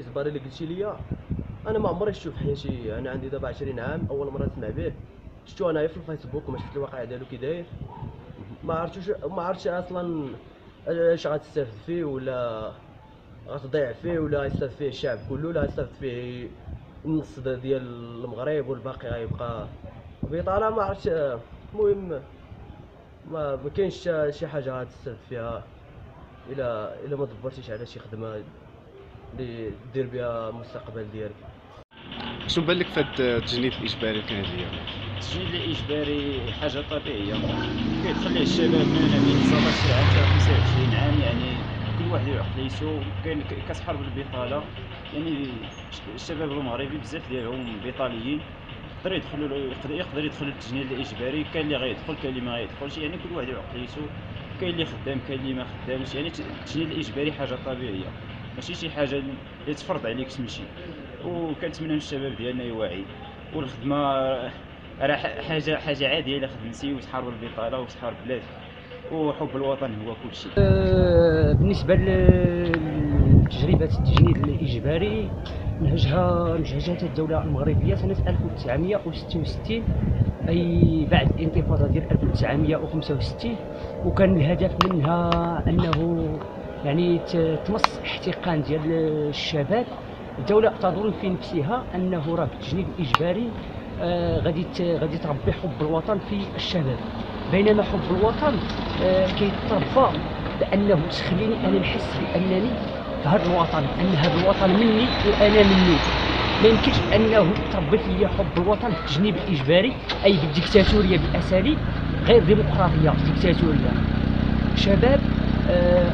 الاجباري اللي قلتي لي. أنا ما عمري شفت حياتي أنا عندي دابا 20 عام أول مرة نسمع به. شفتو انايا في الفيسبوك وما شفت الواقع ديالو كي داير ما عرفتوش ما عرفتش أصلا اش غتستافد فيه ولا غتضيع فيه ولا غيستافد فيه الشعب كله ولا غيستافد فيه النص ديال المغرب والباقي غيبقى بطالة. ما عرفتش المهم ما ما كاينش شي حاجة غتستافد فيها الا إلا ما دبرتيش على شي خدمة. اللي دير بها المستقبل ديالك شنو بان لك في هذا التجنيد الإجباري كان هاد الأيام؟ التجنيد الإجباري حاجة طبيعية. كيدخل ليه الشباب من بين 19 عام حتى 25 عام يعني كل واحد وعقليته كاين كتحارب البطالة. يعني الشباب المغربي بزاف ديالهم بطاليين. يقدر يدخلوا يقدر يدخل التجنيد الإجباري. كاين اللي غيدخل كاين اللي ما غيدخلش. يعني كل واحد وعقليته كاين اللي خدام كاين اللي ما خدامش. يعني التجنيد الإجباري حاجة طبيعية. ماشي شي حاجة اللي تفرض عليك تمشي. وكنتمنى من الشباب ديالنا يوعي. والخدمة راه حاجة حاجة عادية إلا خدمتي وتحارب البطالة وتحارب البلاد. وحب الوطن هو كل شيء. آه، بالنسبة لتجربة التجنيد الإجباري نهجها نهجتها الدولة المغربية سنة 1966 أي بعد الانتفاضة ديال 1965 وكان الهدف منها أنه يعني ت- تمص احتقان ديال الشباب. الدولة تظن في نفسها أنه راه بالتجنيد الإجباري آه، غادي غادي تربي حب الوطن في الشباب. بينما حب الوطن آه، كيتربى بأنه تخليني أنا نحس بأنني في هذا الوطن أن هذا الوطن مني وأنا منه. ما يمكنش أنه تربي فيا حب الوطن في التجنيب الاجباري أي بالديكتاتورية باساليب غير ديمقراطية ديكتاتوريه شباب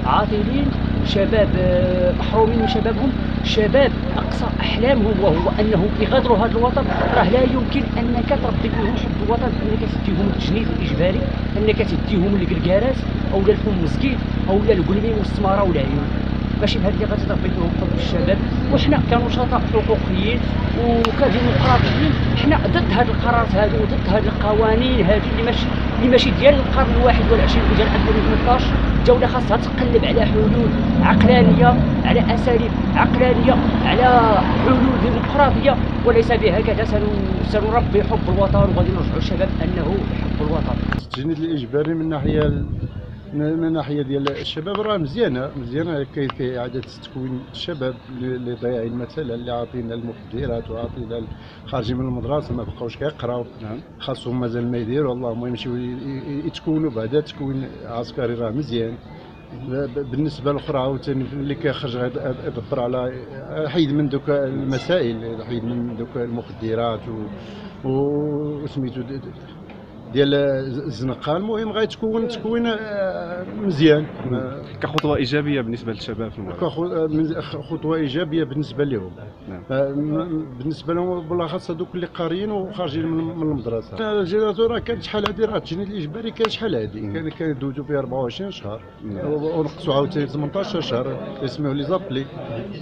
عاطلين شباب آه، محرومين من شبابهم. شباب أقصى أحلامهم وهو أنهم يغادروا هذا الوطن راه لا يمكن أنك تربي فيهم حب الوطن أنك تديهم التجنيد الإجباري أنك تديهم الكركاراس أو الفم مسكين أو لا القلمي والسمارة والعيون ماشي بهذه اللي غتربي فيهم حب الشباب. وحنا كنشطاء حقوقيين وكديمقراطيين حنا ضد هاد القرارات هادو وضد هاد القوانين هادو اللي ماشي اللي ماشي ديال القرن الواحد والعشرين وديال 2018 الدولة خاصها تقلب على حلول عقلانية على أساليب عقلانية على حلول ديمقراطية. وليس بهكذا سن- سنربي حب الوطن وغادي نرجعوا الشباب أنه يحب الوطن. التجنيد الإجباري من ناحية من ناحية ديال الشباب راه مزيانة مزيانة كاين فيه إعادة تكوين الشباب اللي ضايعين مثلا اللي عاطينا المخدرات وعاطينا خارجين من المدرسة ما بقاوش كيقراو. نعم. خاصهم مازال ما يديروا. اللهم يمشيو يتكونوا بعدا تكوين عسكري راه مزيان. بالنسبة الأخرى عاوتاني اللي كيخرج يدبر على حيد من دوك المسائل حيد من دوك المخدرات و وسميتو ديال الزنقه المهم غيتكون تكوين آه، مزيان. كخطوه إيجابية بالنسبة للشباب في المغرب. كخ- من- خطوة إيجابية بالنسبة لهم. نعم. آه، بالنسبة لهم بالاخص هذوك اللي قاريين وخارجين من المدرسة. الجيراتو راه كانت شحال هادي راه التجنيد الإجباري كان شحال هادي. كان كان دوزو فيه 24 شهر. نعم. ونقصوا عاوتاني 18 شهر اسمه لي زابلي.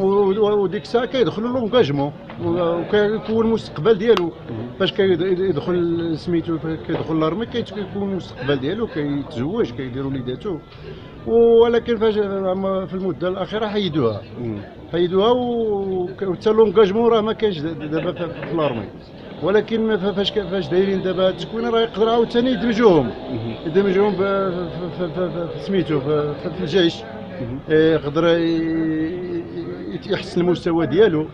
وديك الساعة كيدخلوا لونجاجمون. وكيكون المستقبل ديالو. فاش كيدخل سميتو كيدخل l'armée كيكون المستقبل ديالو كيتزوج كيدير وليداتو ولكن فاش في المدة الأخيرة حيدوها. حيدوها وحتى l'engagement راه ما كاينش دابا في l'armée ولكن فاش فاش دايرين دابا التكوين راه يقدر عاوتاني يدمجوهم. يدمجوهم سميتو في الجيش. يقدر يحسن المستوى ديالو.